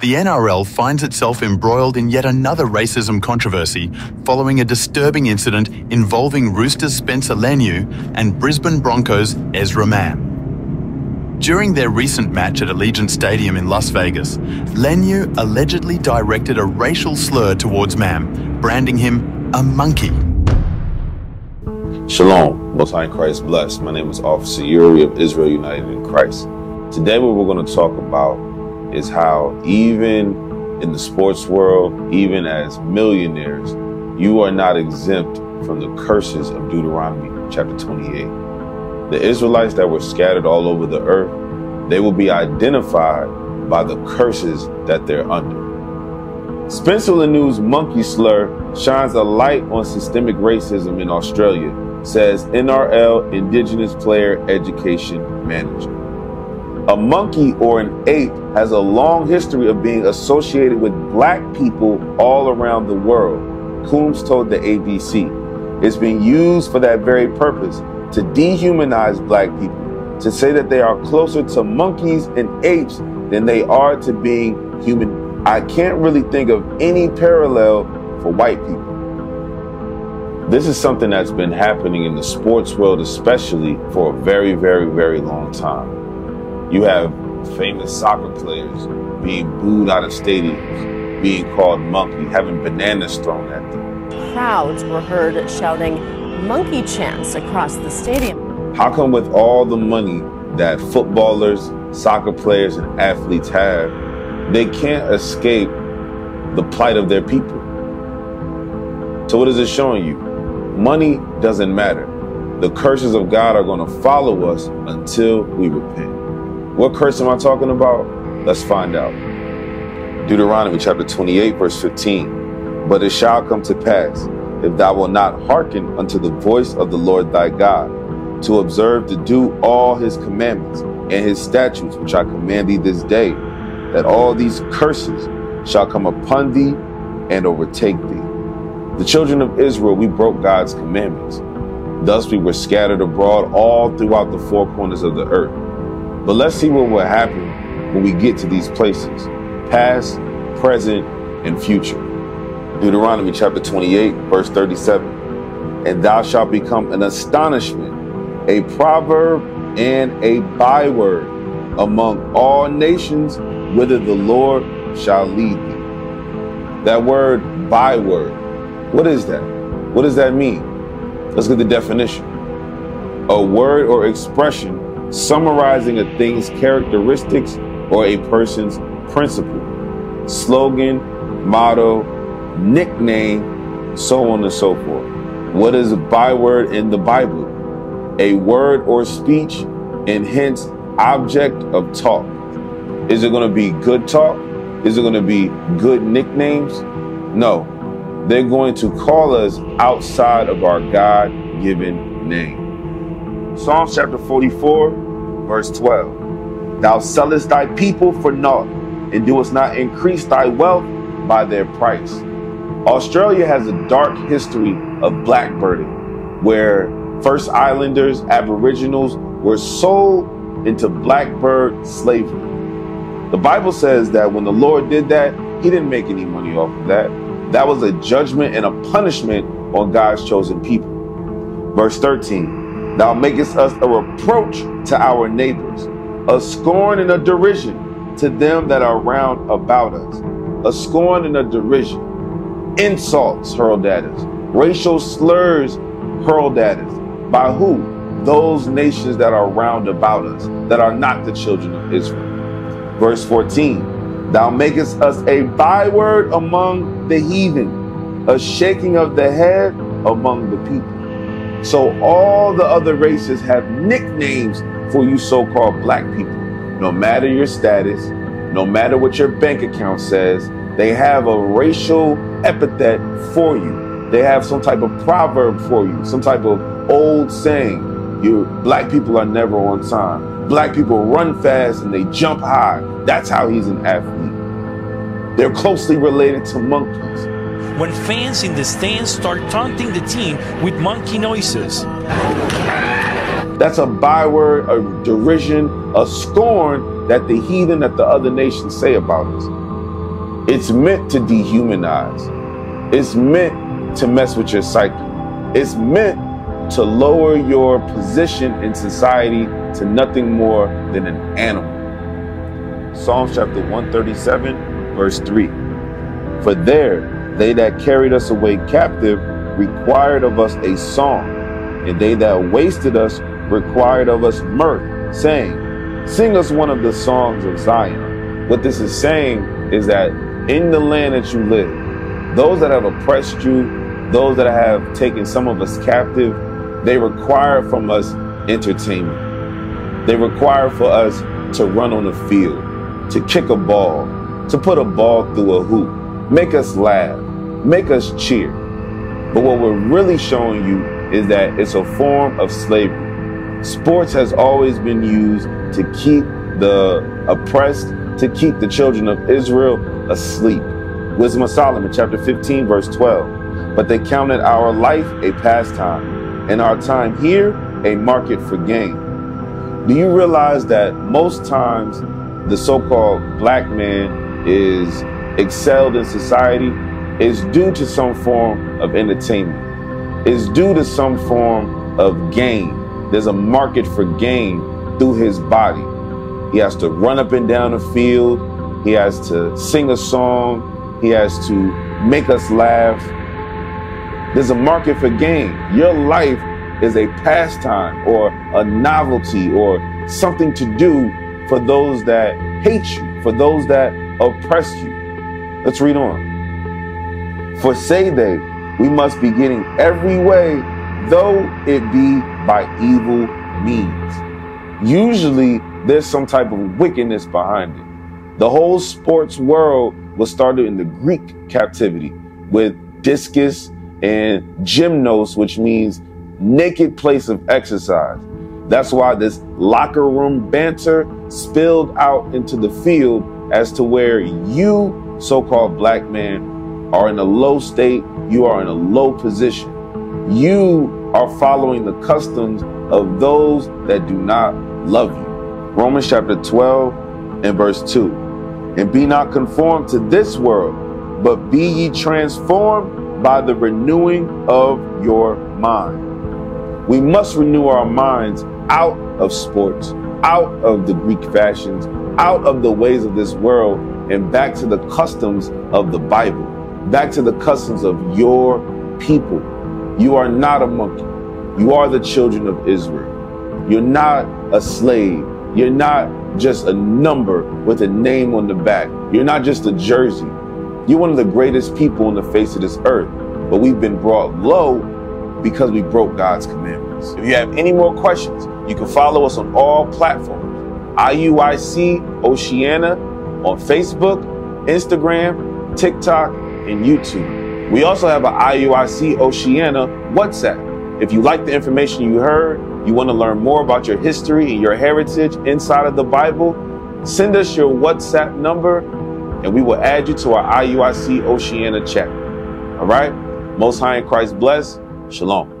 The NRL finds itself embroiled in yet another racism controversy following a disturbing incident involving Roosters Spencer Leniu and Brisbane Broncos Ezra Mam. During their recent match at Allegiant Stadium in Las Vegas, Leniu allegedly directed a racial slur towards Mam, branding him a monkey. Shalom, Most High Christ bless. My name is Officer Yuri of Israel United in Christ. Today, we're going to talk about is how even in the sports world, even as millionaires, you are not exempt from the curses of Deuteronomy chapter 28. The Israelites that were scattered all over the earth, they will be identified by the curses that they're under. Spencer Leniu's monkey slur shines a light on systemic racism in Australia, says NRL Indigenous Player Education Manager. A monkey or an ape has a long history of being associated with black people all around the world, Coombs told the ABC. It's been used for that very purpose to dehumanize black people, to say that they are closer to monkeys and apes than they are to being human. I can't really think of any parallel for white people. This is something that's been happening in the sports world, especially for a very, very, very long time. You have famous soccer players being booed out of stadiums, being called monkey, having bananas thrown at them. Crowds were heard shouting monkey chants across the stadium. How come, with all the money that footballers, soccer players, and athletes have, they can't escape the plight of their people? So, what is it showing you? Money doesn't matter. The curses of God are going to follow us until we repent. What curse am I talking about? Let's find out. Deuteronomy chapter 28, verse 15. But it shall come to pass, if thou wilt not hearken unto the voice of the Lord thy God, to observe to do all his commandments and his statutes which I command thee this day, that all these curses shall come upon thee and overtake thee. The children of Israel, we broke God's commandments. Thus we were scattered abroad all throughout the four corners of the earth. But let's see what will happen when we get to these places past, present, and future. Deuteronomy chapter 28, verse 37. And thou shalt become an astonishment, a proverb, and a byword among all nations, whither the Lord shall lead thee. That word, byword, what is that? What does that mean? Let's get the definition. A word or expression summarizing a thing's characteristics or a person's principle, slogan, motto, nickname, so on and so forth. What is a byword in the Bible? A word or speech and hence object of talk. Is it going to be good talk? Is it going to be good nicknames? No. They're going to call us outside of our God given name. Psalms chapter 44, verse 12. Thou sellest thy people for naught, and doest not increase thy wealth by their price. Australia has a dark history of blackbirding, where first islanders, aboriginals, were sold into blackbird slavery. The Bible says that when the Lord did that, he didn't make any money off of that. That was a judgment and a punishment on God's chosen people. Verse 13 Thou makest us a reproach to our neighbors, a scorn and a derision to them that are round about us, a scorn and a derision, insults hurled at us, racial slurs hurled at us. By who? Those nations that are round about us, that are not the children of Israel. Verse 14 Thou makest us a byword among the heathen, a shaking of the head among the people. So all the other races have nicknames for you so-called black people. No matter your status, no matter what your bank account says, they have a racial epithet for you. They have some type of proverb for you, some type of old saying. You black people are never on time. Black people run fast and they jump high. That's how he's an athlete. They're closely related to monkeys when fans in the stands start taunting the team with monkey noises. That's a byword, a derision, a scorn that the heathen, that the other nations say about us. It's meant to dehumanize. It's meant to mess with your psyche. It's meant to lower your position in society to nothing more than an animal. Psalms chapter 137, verse 3. For there they that carried us away captive required of us a song, and they that wasted us required of us mirth, saying, Sing us one of the songs of Zion. What this is saying is that in the land that you live, those that have oppressed you, those that have taken some of us captive, they require from us entertainment. They require for us to run on the field, to kick a ball, to put a ball through a hoop, make us laugh, make us cheer. But what we're really showing you is that it's a form of slavery. Sports has always been used to keep the oppressed, to keep the children of Israel asleep. Wisdom of Solomon, chapter 15, verse 12. But they counted our life a pastime, and our time here a market for gain. Do you realize that most times the so called black man is excelled in society is due to some form of entertainment, is due to some form of gain. There's a market for gain through his body. He has to run up and down the field, he has to sing a song, he has to make us laugh. There's a market for gain. Your life is a pastime or a novelty or something to do for those that hate you, for those that oppress you. Let's read on. For say they, we must be getting every way, though it be by evil means. Usually, there's some type of wickedness behind it. The whole sports world was started in the Greek captivity with discus and gymnos, which means naked place of exercise. That's why this locker room banter spilled out into the field as to where you, so called black man, are in a low state, you are in a low position. You are following the customs of those that do not love you. Romans chapter 12 and verse 2. And be not conformed to this world, but be ye transformed by the renewing of your mind. We must renew our minds out of sports, out of the Greek fashions, out of the ways of this world, and back to the customs of the Bible back to the customs of your people. You are not a monkey. You are the children of Israel. You're not a slave. You're not just a number with a name on the back. You're not just a jersey. You're one of the greatest people on the face of this earth. But we've been brought low because we broke God's commandments. If you have any more questions, you can follow us on all platforms. IUIC Oceania on Facebook, Instagram, TikTok, and YouTube. We also have an IUIC Oceania WhatsApp. If you like the information you heard, you want to learn more about your history and your heritage inside of the Bible, send us your WhatsApp number and we will add you to our IUIC Oceania chat. All right? Most High in Christ bless. Shalom.